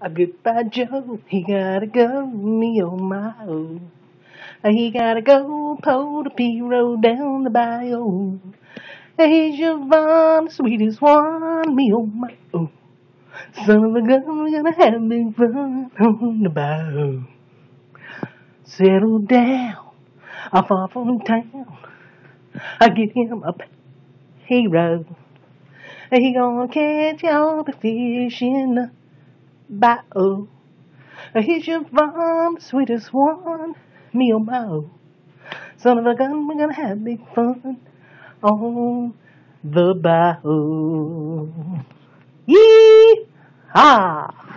A goodbye Joe, he gotta go, me oh my oh. He gotta go, pull the P road down the bayou. Hey Siobhan, the sweetest one, me oh my oh. Son of a gun, we're gonna have big fun on the bayou. Settle down, I'm far from town. I get him a hero. He gonna catch all the fish in the bayou. He's your fun, sweetest one, me oh my oh. Son of a gun, we're gonna have big fun on the bayou. Yee-haw!